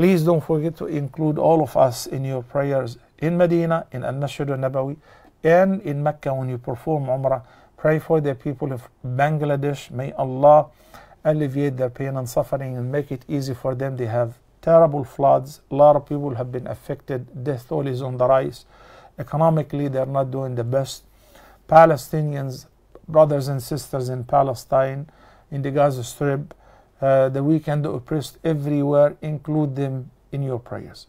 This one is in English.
Please don't forget to include all of us in your prayers in Medina, in Al Masjid al Nabawi, and in Mecca when you perform Umrah. Pray for the people of Bangladesh. May Allah alleviate their pain and suffering and make it easy for them. They have terrible floods. A lot of people have been affected. Death toll is on the rise. Economically, they're not doing the best. Palestinians, brothers and sisters in Palestine, in the Gaza Strip, Uh, the weak and the oppressed everywhere, include them in your prayers.